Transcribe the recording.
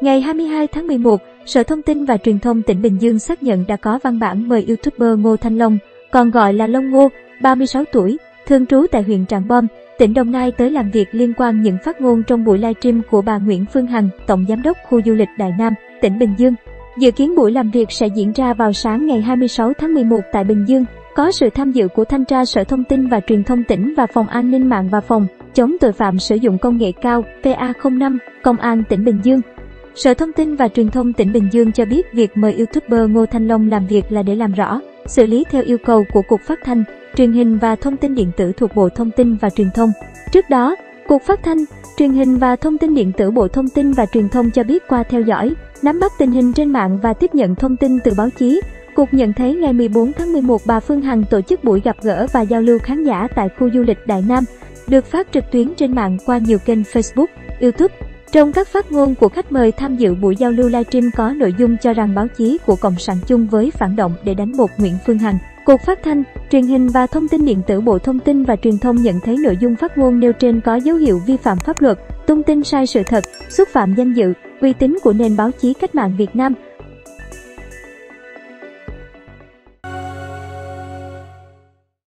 Ngày 22 tháng 11, Sở Thông tin và Truyền thông tỉnh Bình Dương xác nhận đã có văn bản mời YouTuber Ngô Thanh Long, còn gọi là Long Ngô, 36 tuổi, thường trú tại huyện Tràng Bom, tỉnh Đồng Nai tới làm việc liên quan những phát ngôn trong buổi livestream của bà Nguyễn Phương Hằng, Tổng Giám đốc khu du lịch Đại Nam, tỉnh Bình Dương. Dự kiến buổi làm việc sẽ diễn ra vào sáng ngày 26 tháng 11 tại Bình Dương, có sự tham dự của Thanh tra Sở Thông tin và Truyền thông tỉnh và Phòng An ninh mạng và Phòng chống tội phạm sử dụng công nghệ cao PA05, Công an tỉnh Bình Dương. Sở Thông tin và Truyền thông tỉnh Bình Dương cho biết việc mời YouTuber Ngô Thanh Long làm việc là để làm rõ, xử lý theo yêu cầu của Cục Phát thanh, Truyền hình và Thông tin Điện tử thuộc Bộ Thông tin và Truyền thông. Trước đó, Cục Phát thanh, Truyền hình và Thông tin Điện tử Bộ Thông tin và Truyền thông cho biết qua theo dõi, nắm bắt tình hình trên mạng và tiếp nhận thông tin từ báo chí, Cục nhận thấy ngày 14 tháng 11 bà Phương Hằng tổ chức buổi gặp gỡ và giao lưu khán giả tại khu du lịch Đại Nam, được phát trực tuyến trên mạng qua nhiều kênh Facebook, YouTube. Trong các phát ngôn của khách mời tham dự buổi giao lưu livestream có nội dung cho rằng báo chí của Cộng sản chung với phản động để đánh bột Nguyễn Phương Hằng. Cục Phát thanh, Truyền hình và Thông tin Điện tử Bộ Thông tin và Truyền thông nhận thấy nội dung phát ngôn nêu trên có dấu hiệu vi phạm pháp luật, tung tin sai sự thật, xúc phạm danh dự, uy tín của nền báo chí cách mạng Việt Nam